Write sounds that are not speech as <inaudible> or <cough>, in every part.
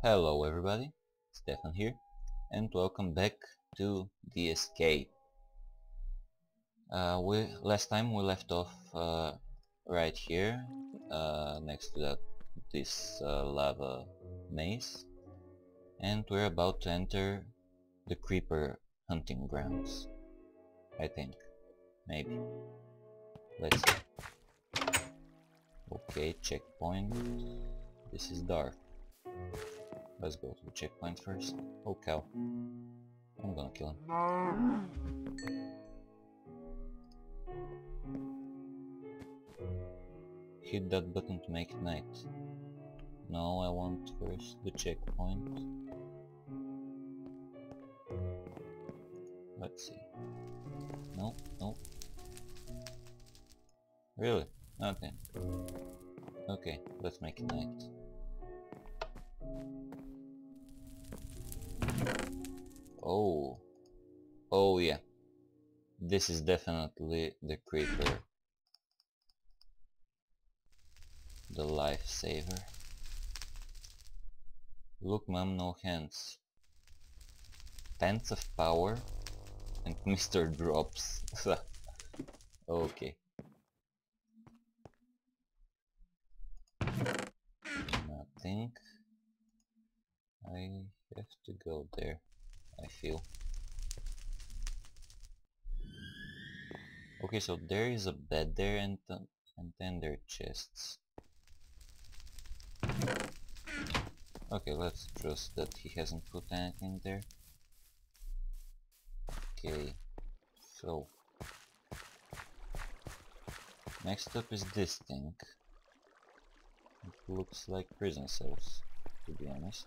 Hello everybody, Stefan here, and welcome back to the escape. Uh, we last time we left off uh, right here, uh, next to that this uh, lava maze, and we're about to enter the creeper hunting grounds. I think, maybe. Let's see. Okay, checkpoint. This is dark. Let's go to the checkpoint first. Oh cow. I'm gonna kill him. Hit that button to make it night. No, I want first the checkpoint. Let's see. No, no. Really? Okay. Okay, let's make it night. Oh. Oh yeah. This is definitely the creeper. The lifesaver. Look mom, no hands. Pants of power and <laughs> Mr. Drops. <laughs> okay. Nothing. I have to go there, I feel. Okay, so there is a bed there and, th and then there are chests. Okay, let's trust that he hasn't put anything there. Okay, so... Next up is this thing. It looks like prison cells, to be honest.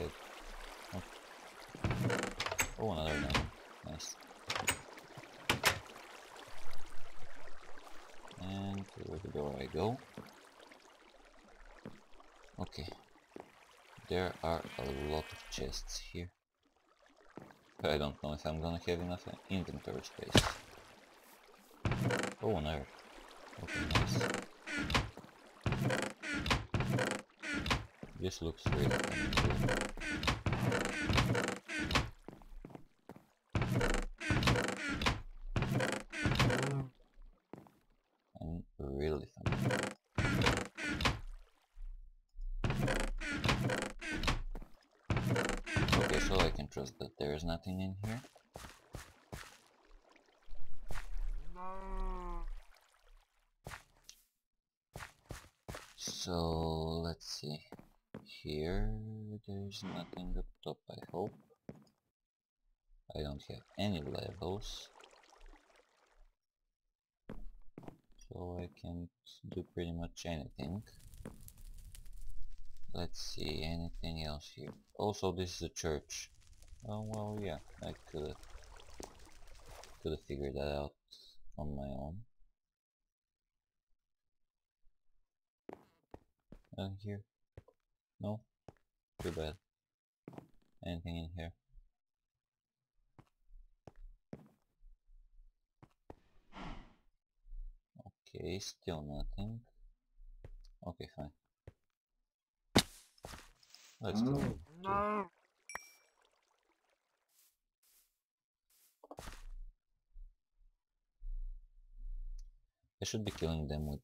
Oh. Oh, oh another one. Nice. And through the door I go. Okay. There are a lot of chests here. I don't know if I'm gonna have enough inventory space. Oh, another. Okay, nice. This looks really fun. I'm really fun. Okay, so I can trust that there is nothing in here. So let's see. Here there's nothing up top I hope. I don't have any levels. So I can't do pretty much anything. Let's see, anything else here? Also, this is a church. Oh, well, yeah, I could could have figured that out on my own. Nothing here? No? Too bad. Anything in here? Okay, still nothing. Okay, fine. Let's go. Mm, to- I should be killing them with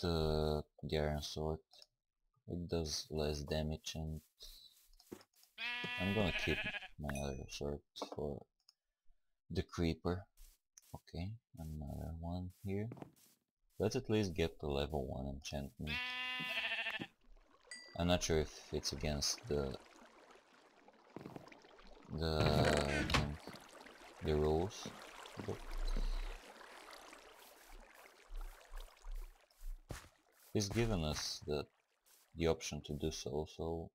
the, the iron sword. It does less damage and I'm gonna keep my other sword for the creeper. Okay, another one here. Let's at least get the level 1 enchantment. I'm not sure if it's against the the the rules, but he's given us the the option to do so, so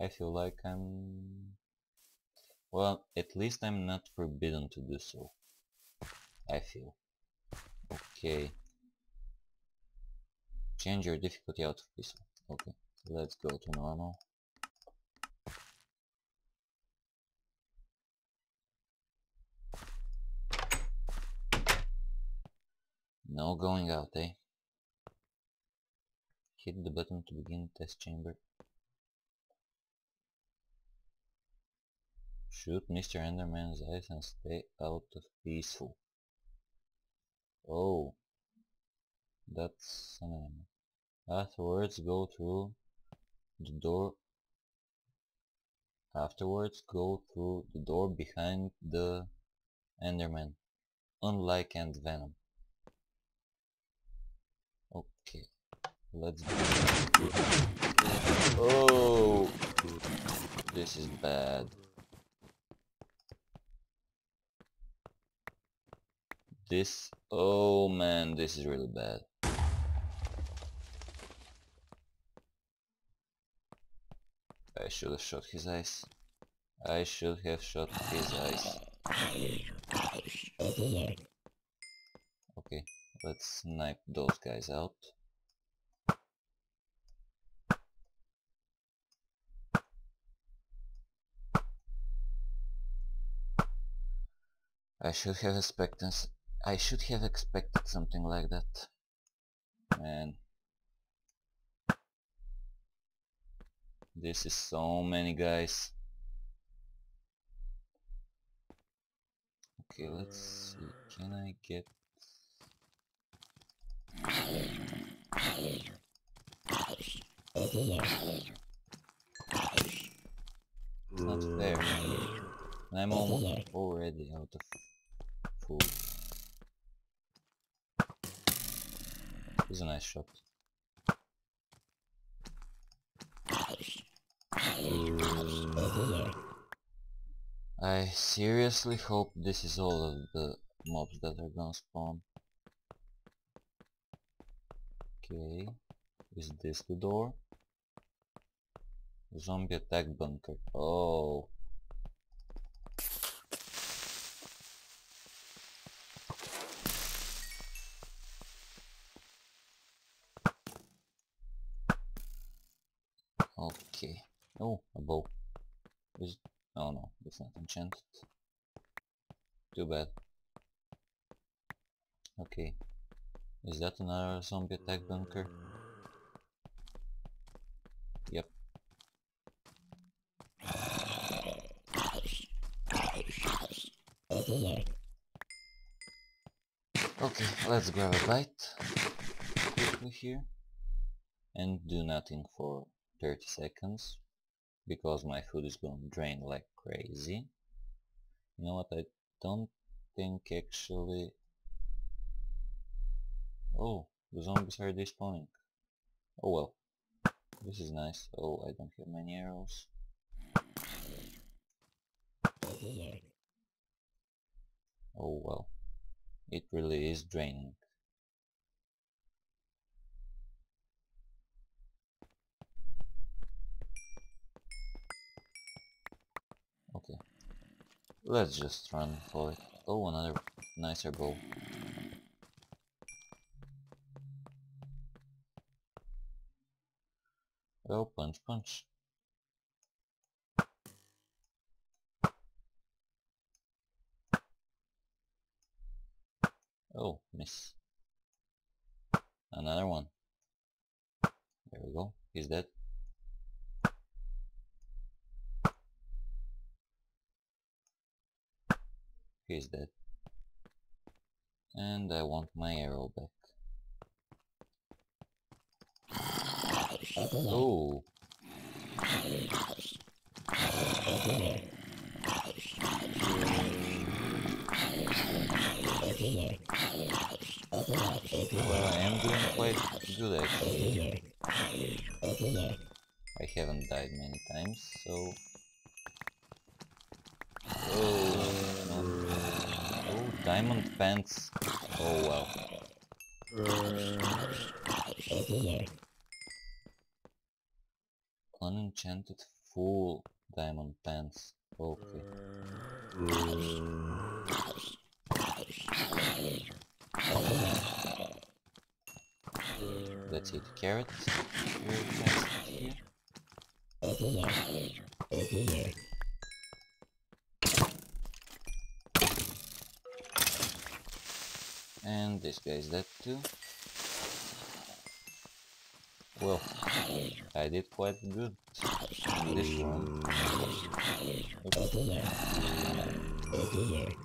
I feel like I'm... Well, at least I'm not forbidden to do so. I feel. Okay. Change your difficulty out of this. Okay, let's go to normal. No going out, eh? Hit the button to begin test chamber. Shoot Mr. Enderman's eyes and stay out of peaceful. Oh. That's an enemy. Afterwards go through the door Afterwards go through the door behind the Enderman. Unlike Ant Venom. Okay. Let's Oh this is bad. This oh man, this is really bad. I should have shot his eyes. I should have shot his eyes. Okay, let's snipe those guys out. I should have expected I should have expected something like that. Man. This is so many guys. Okay, let's see. Can I get... It's not fair. I'm almost already out of food. This is a nice shot. I seriously hope this is all of the mobs that are gonna spawn. Okay, is this the door? Zombie attack bunker. Oh. Oh, a bow. Is oh no, it's not enchanted. Too bad. Okay. Is that another zombie attack bunker? Yep. Okay, let's grab a bite quickly here and do nothing for 30 seconds because my food is going to drain like crazy. You know what, I don't think actually... Oh, the zombies are despawning. Oh well, this is nice. Oh, I don't have many arrows. Oh well, it really is draining. Let's just run for it. Oh, another nicer bow. Oh, punch, punch. Oh, miss. Another one. There we go. He's dead. He's dead. And I want my arrow back. Oh. Well, I am doing quite good actually. I haven't died many times, so... Oh. Diamond pants. Oh well. Unenchanted full diamond pants. Okay. Let's eat carrot. And this guy is dead too. Well, I did quite good this one.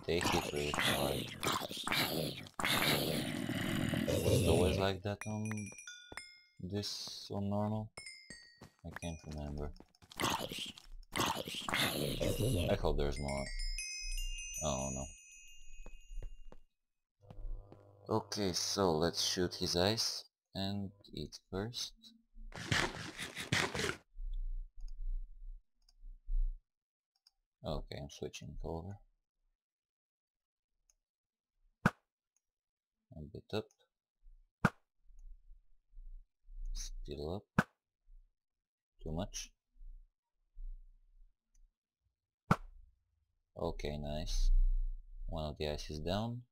They hit really hard. It always like that on this on normal? I can't remember. I hope there's more. Oh no. Okay, so let's shoot his eyes and eat first. Okay, I'm switching over. A bit up. Still up. Too much. Okay, nice. One of the eyes is down.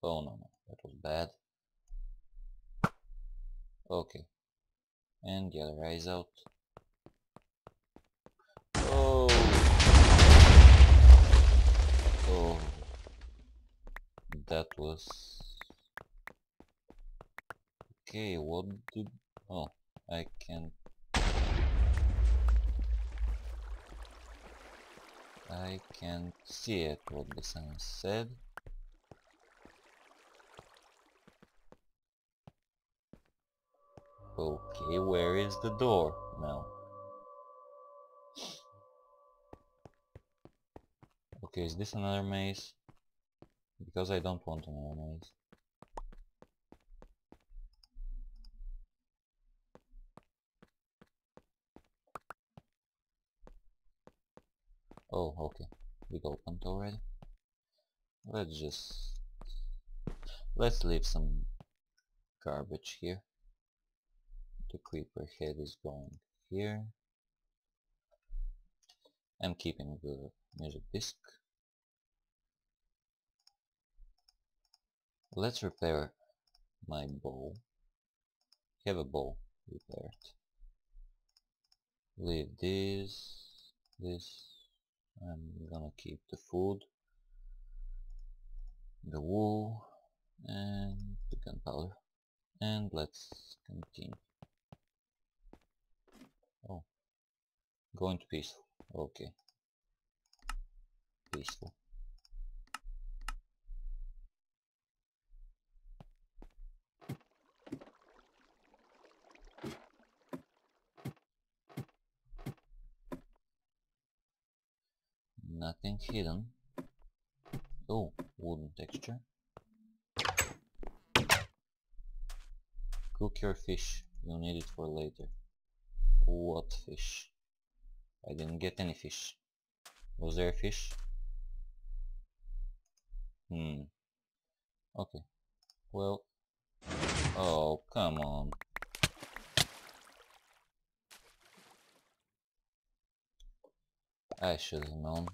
Oh no, no, that was bad. Okay. And the other eye is out. Oh! Oh. That was... Okay, what did... Oh, I can... I can't see it, what the sign said. Okay, where is the door now? Okay, is this another maze? Because I don't want another maze. Oh, okay. We opened already. Let's just... Let's leave some garbage here the creeper head is going here. I'm keeping the music disc. Let's repair my bow. Have a bow repaired. Leave this, this. I'm gonna keep the food, the wool, and the gunpowder. And let's continue. Going to peaceful. Okay. Peaceful. Nothing hidden. Oh, wooden texture. Cook your fish. You'll need it for later. What fish? I didn't get any fish. Was there a fish? Hmm. Okay. Well. Oh, come on. I should have known.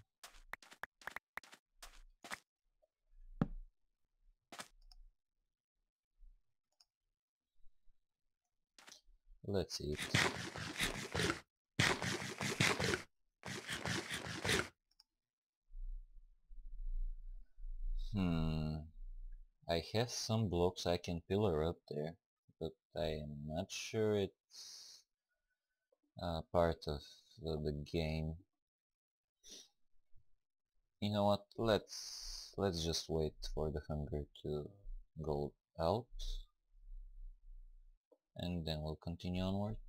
Let's eat. Hmm. I have some blocks I can pillar up there, but I'm not sure it's uh, part of the, game. You know what? Let's let's just wait for the hunger to go out, and then we'll continue onward.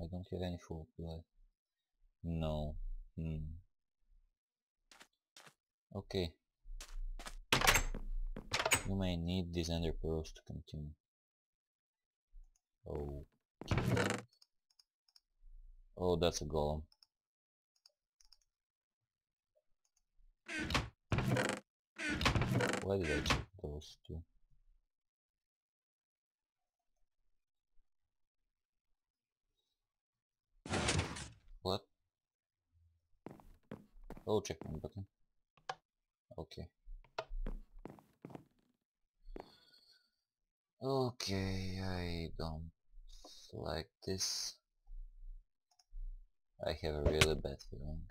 I don't have any food left. No. Hmm. Okay. You may need these ender pearls to continue. Okay. Oh, that's a golem. Why did I check those two? What? Oh, checkpoint button. Okay. Okay, I don't like this. I have a really bad feeling.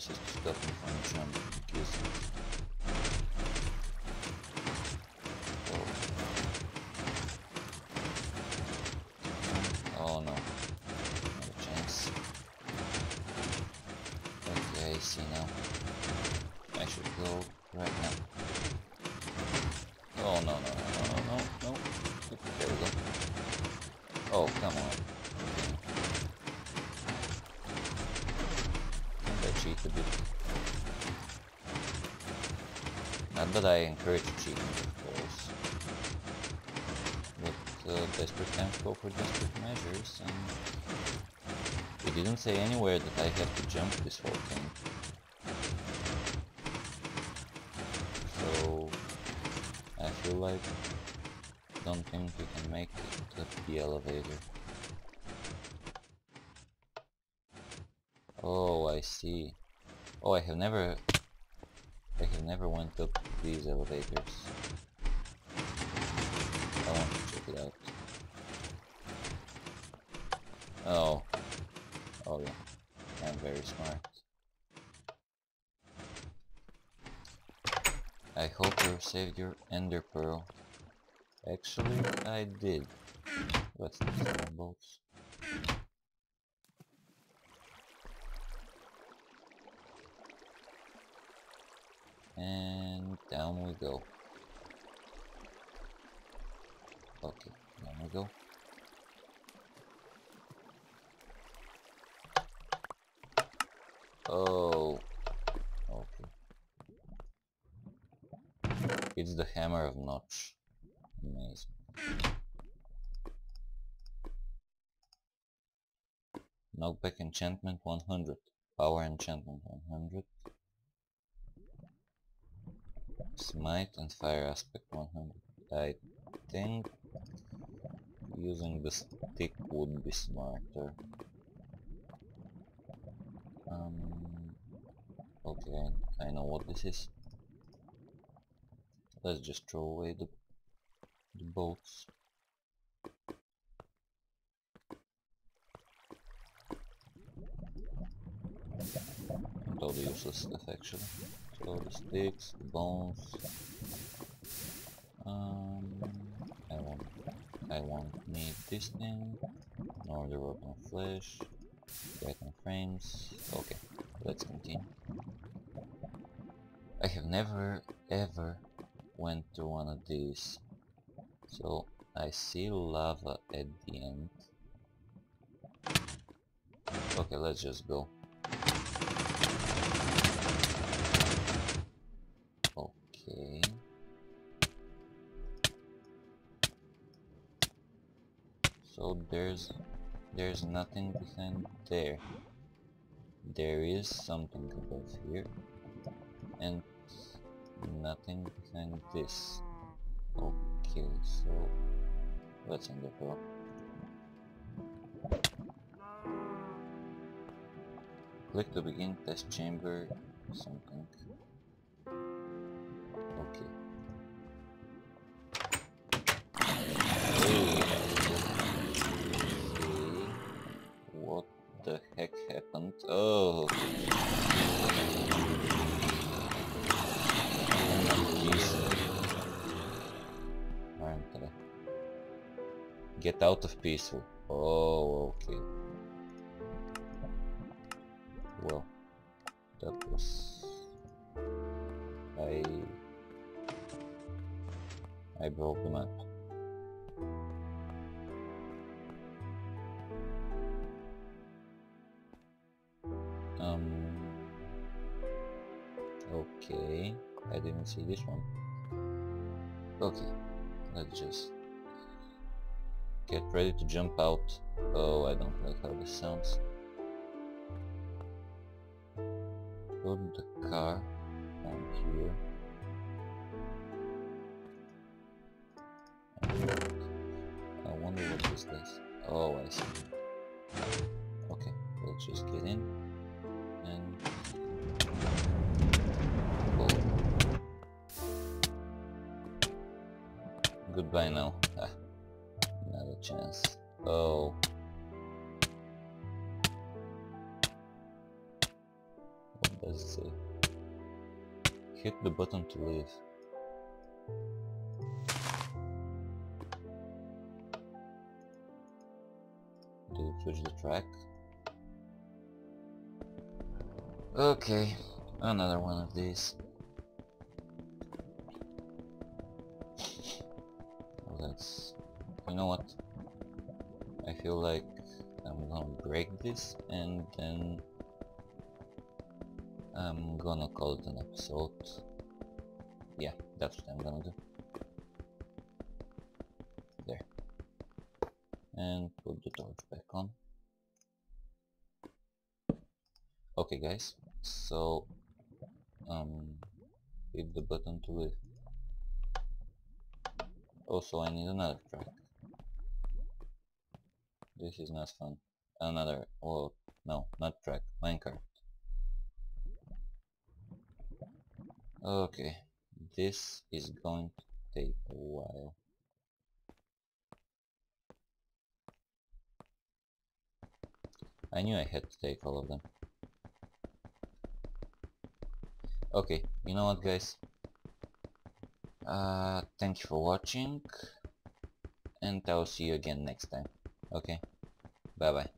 This is me from because oh. no, not a chance. Okay, I see now. I should go right now. Oh no no no no no no. There we go. Oh come on. That I encourage cheating, of course. But uh, desperate times call for desperate measures, and it didn't say anywhere that I have to jump this whole thing. So I feel like don't think we can make it to the elevator. Oh, I see. Oh, I have never... I have never went up these elevators. I want to check it out. Oh. Oh yeah. I'm very smart. I hope you saved your ender pearl. Actually, I did. What's the? And down we go. Okay, down we go. Oh, okay. It's the hammer of Notch. Amazing. Knockback enchantment 100. Power enchantment 100. Smite and fire aspect 100. I think using the stick would be smarter. Um, okay, I know what this is. Let's just throw away the, the bolts. And all the useless stuff actually. So the sticks, the bones. Um, I won't. I won't need this thing, nor the rotten flesh, Titan frames. Okay, let's continue. I have never ever went to one of these, so I see lava at the end. Okay, let's just go. Okay. So there's there's nothing behind there. There is something above here. And nothing behind this. Okay, so let's end the door. Click to begin test chamber something. Get out of peaceful. Oh, okay. Well, that was... I... I broke the map. Okay, I didn't see this one. Okay, let's just get ready to jump out. Oh, I don't like how this sounds. Put the car on here. I wonder what this does. Oh, I see. Okay, let's just get in and Goodbye now. Ah, not a chance. Oh. What does it say? Hit the button to leave. Do you switch the track? Okay, another one of these. You know what? I feel like I'm gonna break this and then I'm gonna call it an episode. Yeah, that's what I'm gonna do. There. And put the torch back on. Okay guys, so um hit the button to leave. Also I need another track. This is not fun. Another, well, no, not track, minecart. Okay, this is going to take a while. I knew I had to take all of them. Okay, you know what guys? Uh, thank you for watching and I'll see you again next time. Okay? Bye bye.